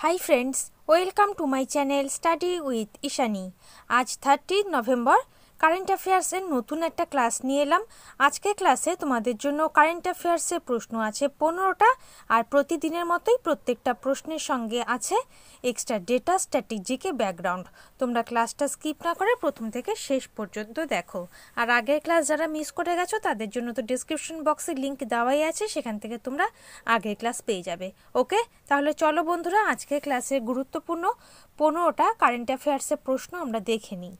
Hi friends welcome to my channel study with Ishani আজ thirty November current অ্যাফেয়ার্সের নতুন একটা ক্লাস নিয়ে এলাম। আজকের ক্লাসে তোমাদের জন্য কারেন্ট অ্যাফেয়ার্সের প্রশ্ন আছে পনেরোটা আর প্রতিদিনের মতোই প্রত্যেকটা প্রশ্নের সঙ্গে আছে এক্সট্রা ডেটা স্ট্র্যাটেজিকে ব্যাকগ্রাউন্ড তোমরা ক্লাসটা স্কিপ না করে প্রথম থেকে শেষ পর্যন্ত দেখো। আর আগের ক্লাস যারা মিস করে গেছো, তাদের জন্য তো ডিসক্রিপশন বক্সে লিঙ্ক দেওয়াই আছে, সেখান থেকে তোমরা আগের ক্লাস পেয়ে যাবে। ওকে তাহলে চলো বন্ধুরা, আজকের ক্লাসে গুরুত্বপূর্ণ পনেরোটা কারেন্ট অ্যাফেয়ার্সের প্রশ্ন আমরা দেখে নিই।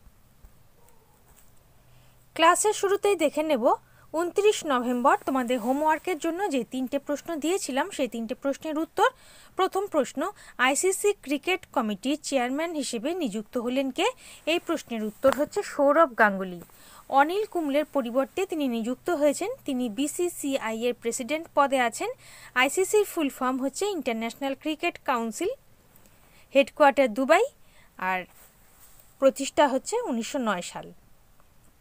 ক্লাসের শুরুতেই দেখে নেব, উনত্রিশ নভেম্বর তোমাদের হোমওয়ার্কের জন্য যে তিনটে প্রশ্ন দিয়েছিলাম, সেই তিনটে প্রশ্নের উত্তর। প্রথম প্রশ্ন, আইসিসি ক্রিকেট কমিটির চেয়ারম্যান হিসেবে নিযুক্ত হলেন কে? এই প্রশ্নের উত্তর হচ্ছে সৌরভ গাঙ্গুলি। অনিল কুম্বলের পরিবর্তে তিনি নিযুক্ত হয়েছেন, তিনি বিসিসিআই এর প্রেসিডেন্ট পদে আছেন। আইসিসির ফুল ফর্ম হচ্ছে international cricket council headquarter Dubai, আর প্রতিষ্ঠা হচ্ছে উনিশশো নয় সাল।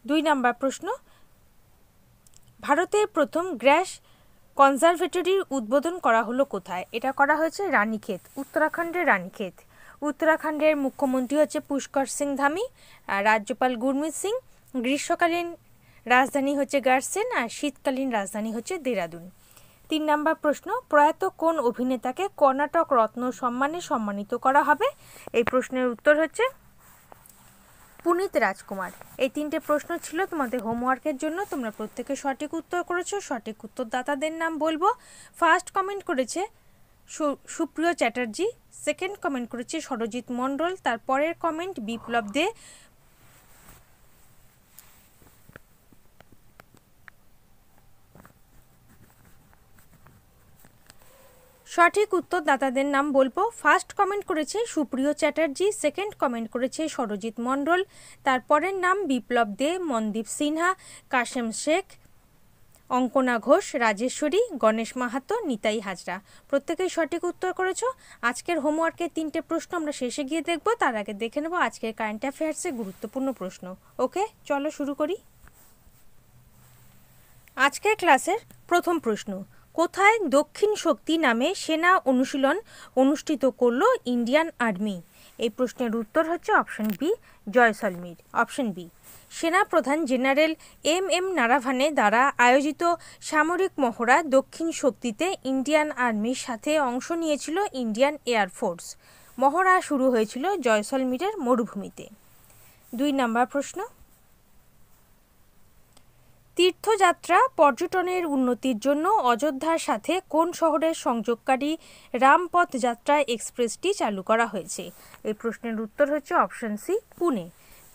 দুই নম্বর প্রশ্ন। ভারতের প্রথম গ্র্যাস কনজারভেটরির উদ্বোধন করা হলো কোথায়? এটা করা হয়েছে রানীক্ষেত, উত্তরাখণ্ডের রানীক্ষেত। উত্তরাখণ্ডের মুখ্যমন্ত্রী হচ্ছে পুষ্কর সিং ধামি, আর রাজ্যপাল গুরমিত সিং, গ্রীষ্মকালীন রাজধানী হচ্ছে গার্সেন, আর শীতকালীন রাজধানী হচ্ছে দেরাদুন। তিন নম্বর প্রশ্ন, প্রয়াত কোন অভিনেতাকে কর্ণাটক রত্ন সম্মানে সম্মানিত করা হবে? এই প্রশ্নের উত্তর হচ্ছে পুনিত রাজকুমার। এই তিনটে প্রশ্ন ছিল তোমাদের হোমওয়ার্কের জন্য। তোমরা প্রত্যেকে সঠিক উত্তর করেছ। সঠিক উত্তরদাতাদের নাম বলব। ফার্স্ট কমেন্ট করেছে সুপ্রিয় চ্যাটার্জি। সেকেন্ড কমেন্ট করেছে সরজিৎ মণ্ডল। তারপরের কমেন্ট বিপ্লব দে। সঠিক উত্তরদাতাদের নাম বলব। ফার্স্ট কমেন্ট করেছে সুপ্রিয় চ্যাটার্জি সেকেন্ড কমেন্ট করেছে সরজিৎ মণ্ডল, তারপরের নাম বিপ্লব দে, মনদীপ সিনহা, কাশেম শেখ, অঙ্কনা ঘোষ, রাজেশ্বরী, গণেশ মাহাতো, নিতাই হাজরা। প্রত্যেকেই সঠিক উত্তর করেছ। আজকের হোমওয়ার্কের তিনটে প্রশ্ন আমরা শেষে গিয়ে দেখব। তার আগে দেখে নেব আজকের কারেন্ট অ্যাফেয়ার্সে গুরুত্বপূর্ণ প্রশ্ন। ওকে, চলো শুরু করি। আজকের ক্লাসের প্রথম প্রশ্ন। কোথায় দক্ষিণ শক্তি নামে সেনা অনুশীলন অনুষ্ঠিত করল ইন্ডিয়ান আর্মি? এই প্রশ্নের উত্তর হচ্ছে option B, Jaisalmer. Option B সেনা প্রধান জেনারেল এম এম নারাভানে দ্বারা আয়োজিত সামরিক মহড়া দক্ষিণ শক্তিতে ইন্ডিয়ান আর্মির সাথে অংশ নিয়েছিল ইন্ডিয়ান এয়ারফোর্স মহড়া শুরু হয়েছিল জয়সলমীরের মরুভূমিতে। দুই নম্বর প্রশ্ন তীর্থযাত্রা পর্যটনের উন্নতির জন্য অযোধ্যার সাথে কোন শহরের সংযোগকারী রামপথ যাত্রা এক্সপ্রেসটি চালু করা হয়েছে? এই প্রশ্নের উত্তর হচ্ছে অপশন সি, পুনে।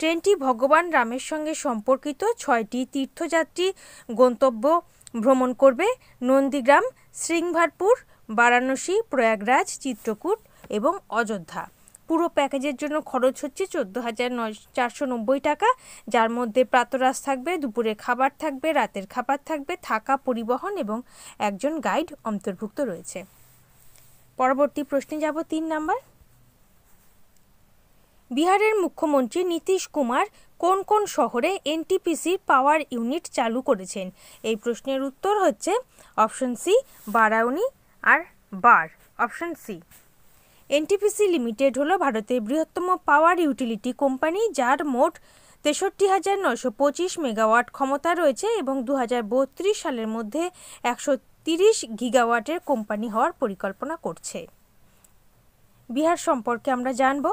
ট্রেনটি ভগবান রামের সঙ্গে সম্পর্কিত ছয়টি তীর্থযাত্রী গন্তব্য ভ্রমণ করবে। নন্দীগ্রাম শৃঙ্গারপুর বারাণসী, প্রয়াগরাজ, চিত্রকূট এবং অযোধ্যা। পুরো প্যাকেজের জন্য খরচ হচ্ছে চোদ্দ হাজার নয় চারশো নব্বই টাকা। যার মধ্যে প্রাতরাস থাকবে, দুপুরে খাবার থাকবে, রাতের খাবার থাকবে, থাকা, পরিবহন এবং একজন গাইড অন্তর্ভুক্ত রয়েছে। পরবর্তী প্রশ্নে যাব তিন নাম্বার। বিহারের মুখ্যমন্ত্রী নীতিশ কুমার কোন কোন শহরে এনটিপিসির পাওয়ার ইউনিট চালু করেছেন? এই প্রশ্নের উত্তর হচ্ছে অপশন সি, বারাউনি, আর বার। অপশন সি এনটিপিসি লিমিটেড হলো ভারতের বৃহত্তম পাওয়ার ইউটিলিটি কোম্পানি যার মোট তেষট্টি হাজার নশো পঁচিশ মেগাওয়াট ক্ষমতা রয়েছে এবং দু হাজার বত্রিশ সালের মধ্যে একশো তিরিশ গিগাওয়াটের কোম্পানি হওয়ার পরিকল্পনা করছে। বিহার সম্পর্কে আমরা জানব।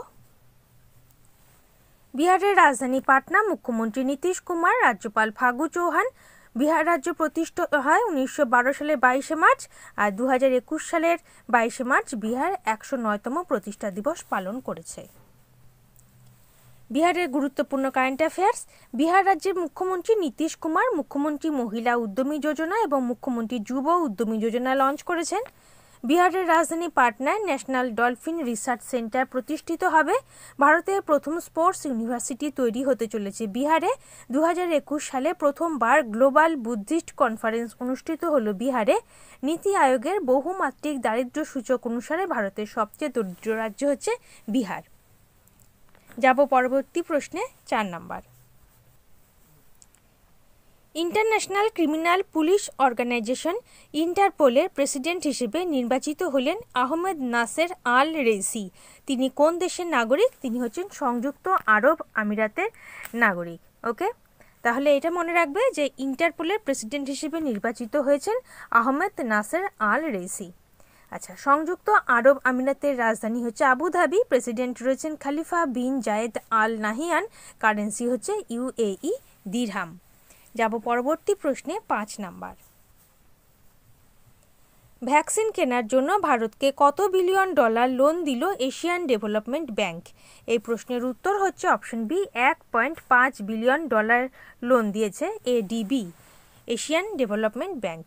বিহারের রাজধানী পাটনা মুখ্যমন্ত্রী নীতিশ কুমার, রাজ্যপাল ফাগু চৌহান বিহার রাজ্য প্রতিষ্ঠিত হয় উনিশশো সালের বাইশে মার্চ আর দু হাজার একুশ সালের বাইশে মার্চ বিহার একশো নয়তম প্রতিষ্ঠা দিবস পালন করেছে। বিহারের গুরুত্বপূর্ণ কারেন্ট অ্যাফেয়ার্স বিহার রাজ্যের মুখ্যমন্ত্রী নীতিশ কুমার, মুখ্যমন্ত্রী মহিলা উদ্যমী যোজনা এবং মুখ্যমন্ত্রী যুব উদ্যমী যোজনা লঞ্চ করেছেন। বিহারের রাজধানী পাটনায় ন্যাশনাল ডলফিন রিসার্চ সেন্টার প্রতিষ্ঠিত হবে। ভারতের প্রথম স্পোর্টস ইউনিভার্সিটি তৈরি হতে চলেছে বিহারে। দু হাজার একুশ সালে প্রথমবার গ্লোবাল বুদ্ধিস্ট কনফারেন্স অনুষ্ঠিত হল বিহারে। নীতি আয়োগের বহুমাত্রিক দারিদ্র সূচক অনুসারে ভারতের সবচেয়ে দরিদ্র রাজ্য হচ্ছে বিহার। যাব পরবর্তী প্রশ্নে চার number. International criminal police organisation ইন্টারপোলের president হিসেবে নির্বাচিত হলেন আহমেদ নাসের আল রেসি তিনি কোন দেশের নাগরিক? তিনি হচ্ছেন সংযুক্ত আরব আমিরাতের নাগরিক, ওকে? তাহলে এটা মনে রাখবে যে ইন্টারপোলের প্রেসিডেন্ট হিসেবে নির্বাচিত হয়েছেন আহমেদ নাসের আল রেসি আচ্ছা সংযুক্ত আরব আমিরাতের রাজধানী হচ্ছে আবুধাবি প্রেসিডেন্ট রয়েছেন Khalifa bin Zayed Al Nahyan currency হচ্ছে ইউএই দিরহাম। যাব পরবর্তী প্রশ্নে পাঁচ নাম্বার। ভ্যাকসিন কেনার জন্য ভারতকে কত বিলিয়ন ডলার লোন দিল এশিয়ান ডেভেলপমেন্ট ব্যাংক? এই প্রশ্নের উত্তর হচ্ছে অপশন বি, এক পয়েন্ট পাঁচ বিলিয়ন ডলার লোন দিয়েছে এডিবি, এশিয়ান ডেভেলপমেন্ট ব্যাংক।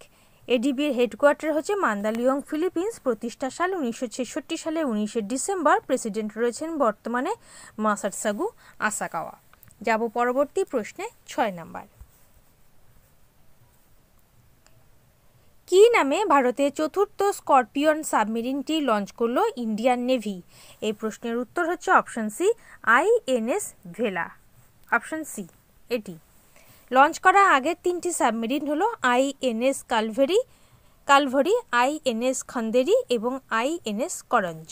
এডিবির হেডকোয়ার্টার হচ্ছে মান্দালিয়ং, ফিলিপিন্স। প্রতিষ্ঠা সাল উনিশশো ছেষট্টি সালে উনিশে ডিসেম্বর প্রেসিডেন্ট রয়েছেন বর্তমানে মাসারসাগু আসাকাওয়া। যাব পরবর্তী প্রশ্নে ছয় নাম্বার। কি নামে ভারতের চতুর্থ স্করপিয়ন সাবমেরিনটি লঞ্চ করল ইন্ডিয়ান নেভি? এই প্রশ্নের উত্তর হচ্ছে option C INS Vela. Option C, এটি। লঞ্চ করা আগের তিনটি সাবমেরিন হলো আইএনএস কালভেরি, কালভরি আইএনএস খন্দেরি এবং আইএনএস করঞ্জ।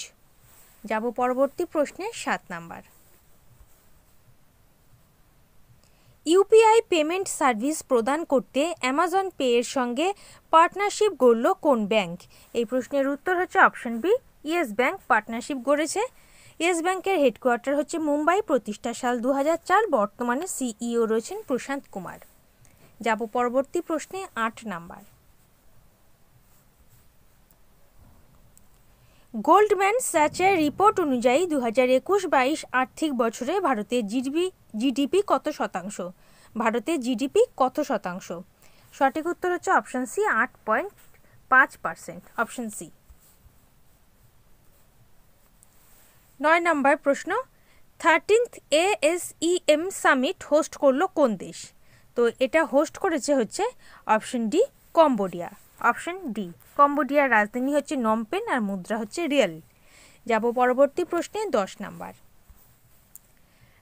যাব পরবর্তী প্রশ্নে সাত নাম্বার। ইউপিআই পেমেন্ট সার্ভিস প্রদান করতে অ্যামাজন পে এর সঙ্গে পার্টনারশিপ গড়ল কোন ব্যাংক? এই প্রশ্নের উত্তর হচ্ছে option B, yes bank partnership গড়েছে। Yes ব্যাংকের হেডকোয়ার্টার হচ্ছে মুম্বাই, প্রতিষ্ঠা সাল দু হাজার চার, বর্তমানে সিইও রয়েছেন প্রশান্ত কুমার। যাব পরবর্তী প্রশ্নে আট নাম্বার। গোল্ডম্যান স্যাচের রিপোর্ট অনুযায়ী দু হাজার একুশ বাইশ আর্থিক বছরে ভারতের জিডিপি জিডিপি কত শতাংশ? ভারতের জিডিপি কত শতাংশ? সঠিক উত্তর হচ্ছে অপশন সি, আট পয়েন্ট পাঁচ পার্সেন্ট। Option C. নয় নম্বর প্রশ্ন, থার্টিন্থ এএসইএম সামিট হোস্ট করল কোন দেশ? তো এটা হোস্ট করেছে হচ্ছে option D, Cambodia. Option D. কম্বোডিয়ার রাজধানী হচ্ছে নমপেন আর মুদ্রা হচ্ছে রিয়েল। যাব পরবর্তী প্রশ্নে দশ নাম্বার।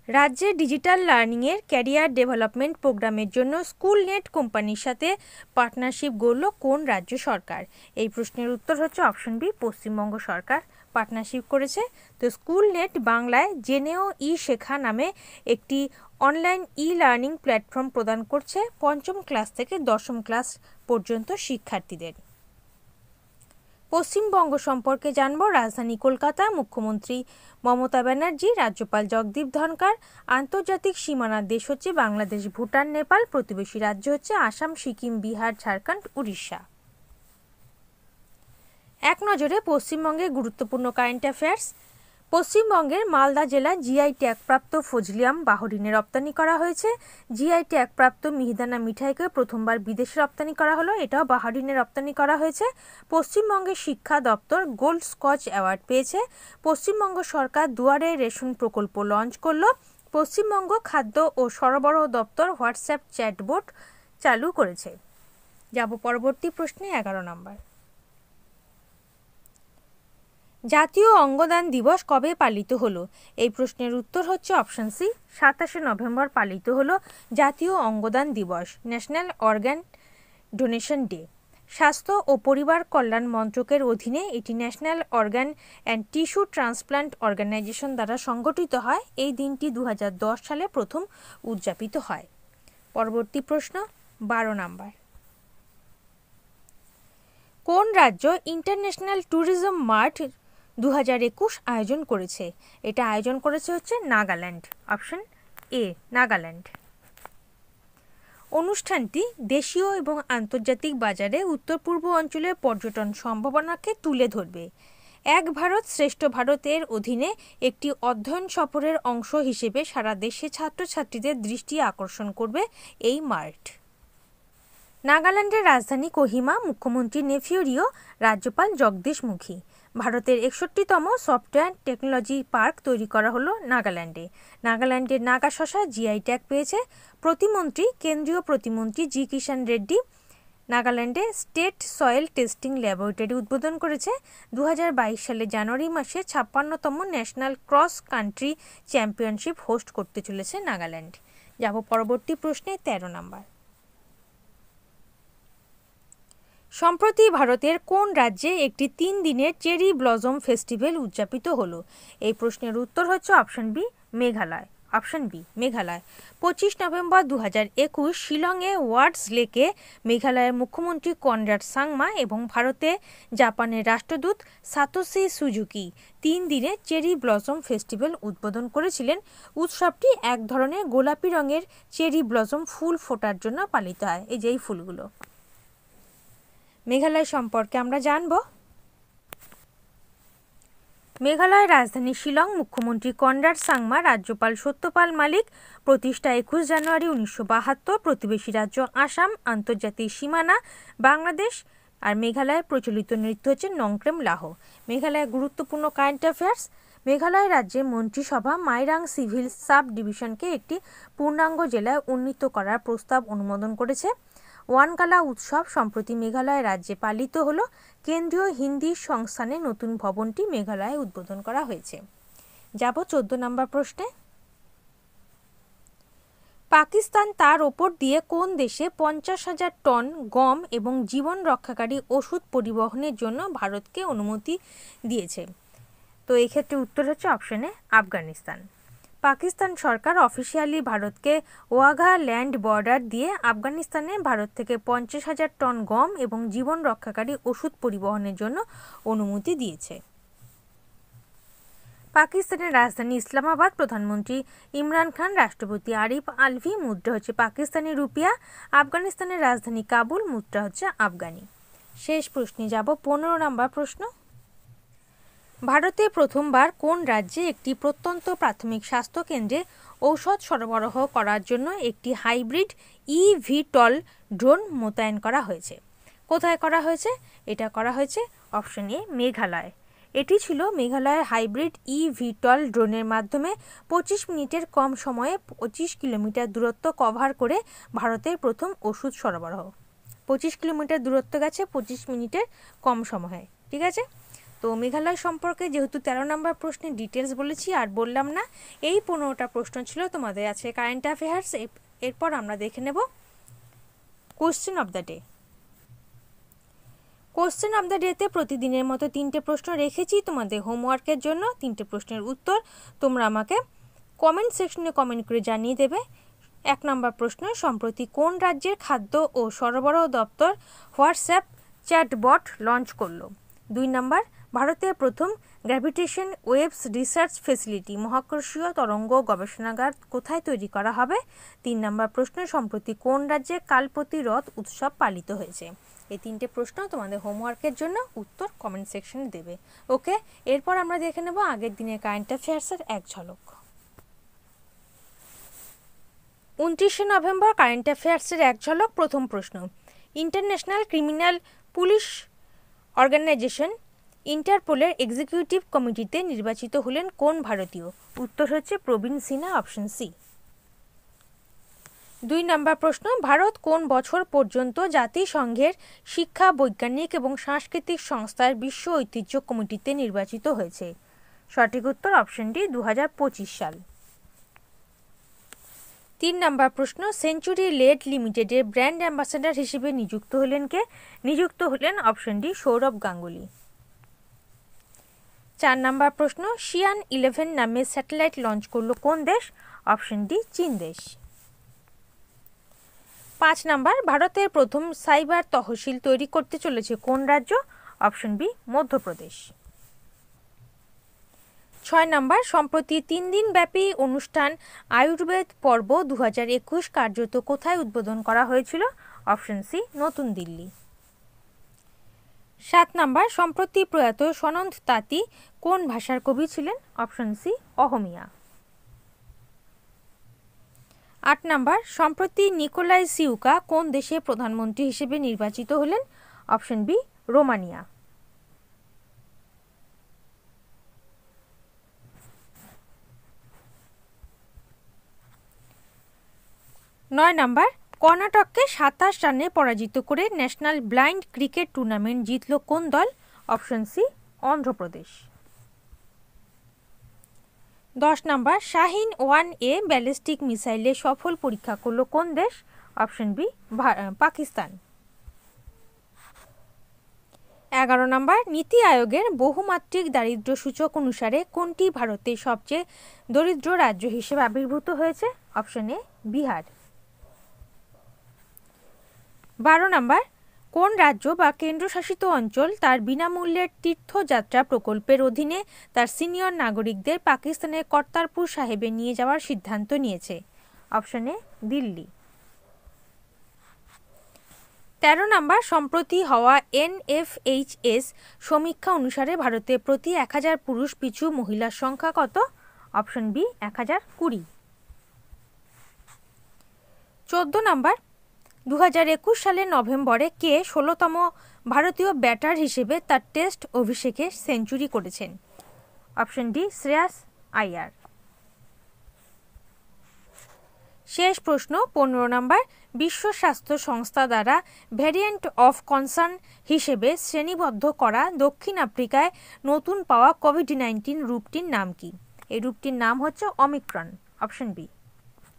রাজ্যে ডিজিটাল লার্নিংয়ের ক্যারিয়ার ডেভেলপমেন্ট প্রোগ্রামের জন্য স্কুল নেট কোম্পানির সাথে পার্টনারশিপ গড়ল কোন রাজ্য সরকার? এই প্রশ্নের উত্তর হচ্ছে অপশন বি পশ্চিমবঙ্গ সরকার। পার্টনারশিপ করেছে তো স্কুল নেট বাংলায় জেনেও ই শেখা নামে একটি অনলাইন ই লার্নিং প্ল্যাটফর্ম প্রদান করছে পঞ্চম ক্লাস থেকে দশম ক্লাস পর্যন্ত শিক্ষার্থীদের। পশ্চিমবঙ্গ সম্পর্কে জানব রাজধানী কলকাতা মুখ্যমন্ত্রী মমতা ব্যানার্জি, রাজ্যপাল জগদীপ ধনকার আন্তর্জাতিক সীমানার দেশ হচ্ছে বাংলাদেশ, ভুটান, নেপাল, প্রতিবেশী রাজ্য হচ্ছে আসাম, সিকিম, বিহার, ঝাড়খণ্ড, উড়িষ্যা। এক নজরে পশ্চিমবঙ্গে গুরুত্বপূর্ণ কারেন্ট অ্যাফেয়ার্স পশ্চিমবঙ্গের মালদা জেলা জিআই ট্যাগপ্রাপ্ত ফজলিয়াম বাহরিনে রপ্তানি করা হয়েছে। জিআই ট্যাগপ্রাপ্ত মিহিদানা মিঠাইকে প্রথমবার বিদেশে রপ্তানি করা হলো। এটাও বাহরিনে রপ্তানি করা হয়েছে। পশ্চিমবঙ্গের শিক্ষা দপ্তর গোল্ড স্কচ অ্যাওয়ার্ড পেয়েছে। পশ্চিমবঙ্গ সরকার দুয়ারে রেশন প্রকল্প লঞ্চ করল। পশ্চিমবঙ্গ খাদ্য ও সরবরাহ দপ্তর হোয়াটসঅ্যাপ চ্যাটবোট চালু করেছে। যাব পরবর্তী প্রশ্নে এগারো নম্বর। জাতীয় অঙ্গদান দিবস কবে পালিত হলো? এই প্রশ্নের উত্তর হচ্ছে অপশন সি, সাতাশে নভেম্বর পালিত হলো জাতীয় অঙ্গদান দিবস, ন্যাশনাল অর্গ্যান ডোনেশন ডে। স্বাস্থ্য ও পরিবার কল্যাণ মন্ত্রকের অধীনে এটি national organ and tissue transplant organisation দ্বারা সংগঠিত হয়। এই দিনটি দু হাজার দশ সালে প্রথম উদযাপিত হয়। পরবর্তী প্রশ্ন, বারো নাম্বার। কোন রাজ্য ইন্টারন্যাশনাল ট্যুরিজম মার্ট দু হাজার একুশ আয়োজন করেছে। এটা আয়োজন করেছে হচ্ছে নাগাল্যান্ড। Option A, Nagaland. অনুষ্ঠানটি দেশীয় এবং আন্তর্জাতিক বাজারে উত্তর পূর্ব অঞ্চলের পর্যটন সম্ভাবনাকে তুলে ধরবে। এক ভারত শ্রেষ্ঠ ভারতের অধীনে একটি অধ্যয়ন সফরের অংশ হিসেবে সারা দেশে ছাত্রছাত্রীদের দৃষ্টি আকর্ষণ করবে এই মার্ট। নাগাল্যান্ডের রাজধানী কোহিমা, মুখ্যমন্ত্রী নেফিওরিও রাজ্যপাল জগদীশ মুখী। ভারতের একষট্টিতম সফটওয়্যার টেকনোলজি পার্ক তৈরি করা হলো নাগাল্যান্ডে। নাগাল্যান্ডের নাগা শশা জিআই ট্যাগ পেয়েছে প্রতিমন্ত্রী, কেন্দ্রীয় প্রতিমন্ত্রী জি কিষান রেড্ডি। নাগাল্যান্ডে স্টেট সয়েল টেস্টিং ল্যাবরেটরি উদ্বোধন করেছে দু হাজার বাইশ সালে জানুয়ারি মাসে ছাপ্পান্নতম national cross country championship host করতে চলেছে নাগাল্যান্ড। যাব পরবর্তী প্রশ্নে ১৩ নাম্বার। সম্প্রতি ভারতের কোন রাজ্যে একটি তিন দিনের চেরি ব্লজম ফেস্টিভ্যাল উদযাপিত হলো? এই প্রশ্নের উত্তর হচ্ছে option B, Meghalaya. Option B, Meghalaya. পঁচিশ নভেম্বর দু হাজার একুশ শিলংয়ে ওয়ার্ডস লেকে মেঘালয়ের মুখ্যমন্ত্রী কনরাড সাংমা এবং ভারতে জাপানের রাষ্ট্রদূত সাতোসি সুজুকি তিন দিনে চেরি ব্লসম ফেস্টিভ্যাল উদ্বোধন করেছিলেন। উৎসবটি এক ধরনের গোলাপি রঙের চেরি ব্লসম ফুল ফোটার জন্য পালিত হয়। এই যে এই ফুলগুলো। মেঘালয় সম্পর্কে আমরা জানব। মেঘালয়ের রাজধানী শিলং মুখ্যমন্ত্রী কনরাড সাংমা, রাজ্যপাল সত্যপাল মালিক, প্রতিষ্ঠা একুশ জানুয়ারি উনিশশো বাহাত্তর, প্রতিবেশী রাজ্য আসাম, আন্তর্জাতিক সীমানা, বাংলাদেশ আর মেঘালয়ে প্রচলিত নৃত্য হচ্ছে নংক্রেম লাহ। মেঘালয়ের গুরুত্বপূর্ণ কারেন্ট অ্যাফেয়ার্স। মেঘালয় রাজ্যে মন্ত্রিসভা মাইরাং সিভিল সাব ডিভিশনকে একটি পূর্ণাঙ্গ জেলায় উন্নীত করার প্রস্তাব অনুমোদন করেছে। ওয়ানকালা উৎসব সম্প্রতি মেঘালয় রাজ্যে পালিত হল। কেন্দ্রীয় হিন্দি সংস্থানে নতুন ভবনটি মেঘালয়ে উদ্বোধন করা হয়েছে। যাব চোদ্দ নম্বর প্রশ্নে। পাকিস্তান তার ওপর দিয়ে কোন দেশে পঞ্চাশ হাজার টন গম এবং জীবন রক্ষাকারী ওষুধ পরিবহনের জন্য ভারতকে অনুমতি দিয়েছে? তো এক্ষেত্রে উত্তর হচ্ছে অপশনে আফগানিস্তান। পাকিস্তান সরকার অফিসিয়ালি ভারতকে ওয়াঘা ল্যান্ড বর্ডার দিয়ে আফগানিস্তানে ভারত থেকে পঞ্চাশ হাজার টন গম এবং জীবন রক্ষাকারী ওষুধ পরিবহনের জন্য অনুমতি দিয়েছে। পাকিস্তানের রাজধানী ইসলামাবাদ প্রধানমন্ত্রী ইমরান খান, রাষ্ট্রপতি আরিফ আলভি, মুদ্রা হচ্ছে পাকিস্তানি রুপিয়া। আফগানিস্তানের রাজধানী কাবুল, মুদ্রা হচ্ছে আফগানি। শেষ প্রশ্নে যাব, পনেরো নম্বর প্রশ্ন। ভারতে প্রথমবার কোন রাজ্যে একটি প্রত্যন্ত প্রাথমিক স্বাস্থ্য কেন্দ্রে ঔষধ সরবরাহ করার জন্য একটি হাইব্রিড ইভিটল ড্রোন মোতায়েন করা হয়েছে? কোথায় করা হয়েছে? এটা করা হয়েছে অপশন এ, মেঘালয়। এটি ছিল মেঘালয়ের হাইব্রিড ইভিটল ড্রোনের মাধ্যমে পঁচিশ মিনিটের কম সময়ে পঁচিশ কিলোমিটার দূরত্ব কভার করে ভারতের প্রথম ওষুধ সরবরাহ। পঁচিশ কিলোমিটার দূরত্ব গেছে পঁচিশ মিনিটের কম সময়ে, ঠিক আছে? তো মেঘালয় সম্পর্কে যেহেতু তেরো নম্বর প্রশ্নের ডিটেলস বলেছি আর বললাম না, এই পনেরোটা প্রশ্ন ছিল তোমাদের আছে কারেন্ট অ্যাফেয়ার্স এরপর আমরা দেখে নেব question of the day question of the ডেতে প্রতিদিনের মতো তিনটে প্রশ্ন রেখেছি তোমাদের হোমওয়ার্কের জন্য, তিনটে প্রশ্নের উত্তর তোমরা আমাকে কমেন্ট সেকশনে কমেন্ট করে জানিয়ে দেবে। এক নম্বর প্রশ্ন, সম্প্রতি কোন রাজ্যের খাদ্য ও সরবরাহ দপ্তর হোয়াটসঅ্যাপ চ্যাটবট লঞ্চ করল? দুই নম্বর ভারতের প্রথম গ্র্যাভিটেশন ওয়েবস রিসার্চ ফেসিলিটি, মহাকর্ষীয় তরঙ্গ গবেষণাগার কোথায় তৈরি করা হবে? তিন নম্বর প্রশ্ন, সম্প্রতি কোন রাজ্যে কালপতি রথ উৎসব পালিত হয়েছে? এই তিনটে প্রশ্ন তোমাদের হোমওয়ার্কের জন্য উত্তর কমেন্ট সেকশনে দেবে। ওকে এরপর আমরা দেখে নেব আগের দিনের কারেন্ট অ্যাফেয়ার্সের এক ঝলক। উনত্রিশে নভেম্বর কারেন্ট অ্যাফেয়ার্সের এক ঝলক, প্রথম প্রশ্ন। ইন্টারন্যাশনাল ক্রিমিনাল পুলিশ অর্গানাইজেশন ইন্টারপোলের এক্সিকিউটিভ কমিটিতে নির্বাচিত হলেন কোন ভারতীয়? উত্তর হচ্ছে প্রবীণ সিনহা, অপশন সি। দুই নম্বর প্রশ্ন, ভারত কোন বছর পর্যন্ত জাতিসংঘের শিক্ষা, বৈজ্ঞানিক এবং সাংস্কৃতিক সংস্থার বিশ্ব ঐতিহ্য কমিটিতে নির্বাচিত হয়েছে? সঠিক উত্তর অপশনটি দু সাল। তিন নম্বর প্রশ্ন, সেঞ্চুরি লেড লিমিটেডের ব্র্যান্ড অ্যাম্বাসাডার হিসেবে নিযুক্ত হলেন কে? নিযুক্ত হলেন অপশন ডি, সৌরভ গাঙ্গুলি। চার নম্বর প্রশ্ন, শিয়ান ইলেভেন নামে স্যাটেলাইট লঞ্চ করল কোন দেশ? অপশন ডি, চীন দেশ। পাঁচ নাম্বার, ভারতের প্রথম সাইবার তহসিল তৈরি করতে চলেছে কোন রাজ্য? Option B, Madhya Pradesh. ছয় নাম্বার, সম্প্রতি তিন দিন ব্যাপী অনুষ্ঠান আয়ুর্বেদ পর্ব দু হাজার একুশ কার্যত কোথায় উদ্বোধন করা হয়েছিল? অপশন সি, নতুন দিল্লি। সাত নাম্বার, সম্প্রতি প্রয়াত সনন্দ তাঁতি কোন ভাষার কবি ছিলেন? Option C, Ahomiya. আট নাম্বার, সম্প্রতি নিকোলাই সিউকা কোন দেশে প্রধানমন্ত্রী হিসেবে নির্বাচিত হলেন? Option B, Romania. নয় নাম্বার কর্ণাটককে সাতাশ রানে পরাজিত করে ন্যাশনাল ব্লাইন্ড ক্রিকেট টুর্নামেন্ট জিতল কোন দল? Option C, Andhra Pradesh. দশ number, Shaheen one A ballistic মিসাইলে সফল পরীক্ষা করল কোন দেশ? Option B Pakistan. এগারো নম্বর, নীতি আয়োগের বহুমাত্রিক দারিদ্র্য সূচক অনুসারে কোনটি ভারতের সবচেয়ে দরিদ্র রাজ্য হিসেবে আবির্ভূত হয়েছে? Option A, Bihar. বারো নম্বর, কোন রাজ্য বা কেন্দ্রশাসিত অঞ্চল তার বিনামূল্যের তীর্থযাত্রা প্রকল্পের অধীনে তার সিনিয়র নাগরিকদের পাকিস্তানের কর্তারপুর সাহেবে নিয়ে যাওয়ার সিদ্ধান্ত নিয়েছে? Option A, Delhi. তেরো নম্বর, সম্প্রতি হওয়া এনএফএইচএস সমীক্ষা অনুসারে ভারতে প্রতি এক হাজার পুরুষ পিছু মহিলার সংখ্যা কত? অপশন বি, এক হাজার কুড়ি। চোদ্দ নম্বর দু হাজার একুশ সালের নভেম্বরে কে ষোলোতম ভারতীয় ব্যাটার হিসেবে তার টেস্ট অভিষেকে সেঞ্চুরি করেছেন? অপশন ডি, শ্রেয়াস আইয়ার শেষ প্রশ্ন, পনেরো নম্বর, বিশ্ব স্বাস্থ্য সংস্থা দ্বারা ভ্যারিয়েন্ট অফ কনসার্ন হিসেবে শ্রেণীবদ্ধ করা দক্ষিণ আফ্রিকায় নতুন পাওয়া কোভিড নাইন্টিন রূপটির নাম কি? এই রূপটির নাম হচ্ছে অমিক্রন, অপশন বি।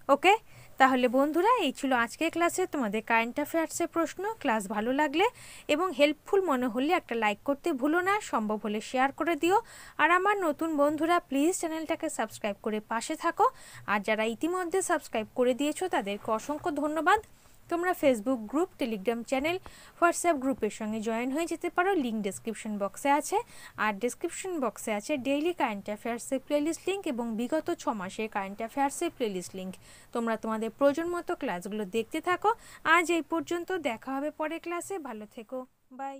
ওকে? তাহলে বন্ধুরা, এই ছিল আজকের ক্লাসে তোমাদের কারেন্ট অ্যাফেয়ার্সের প্রশ্ন। ক্লাস ভালো লাগলে এবং হেল্পফুল মনে হলে একটা লাইক করতে ভুলো না, সম্ভব হলে শেয়ার করে দিও। আর আমার নতুন বন্ধুরা প্লিজ চ্যানেলটাকে সাবস্ক্রাইব করে পাশে থাকো। আর যারা ইতিমধ্যে সাবস্ক্রাইব করে দিয়েছ, তাদেরকে অসংখ্য ধন্যবাদ। তোমরা Facebook group Telegram channel WhatsApp গ্রুপের সঙ্গে জয়েন হয়ে যেতে পারো। লিঙ্ক ডিসক্রিপশন বক্সে আছে। আর ডিসক্রিপশন বক্সে আছে ডেইলি কারেন্ট অ্যাফেয়ার্সের প্লেলিস্ট লিঙ্ক এবং বিগত ছ মাসের কারেন্ট অ্যাফেয়ার্সের প্লেলিস্ট লিঙ্ক তোমরা তোমাদের প্রয়োজন মতো ক্লাসগুলো দেখতে থাকো। আজ এই পর্যন্ত দেখা হবে পরের ক্লাসে ভালো থেকো। বাই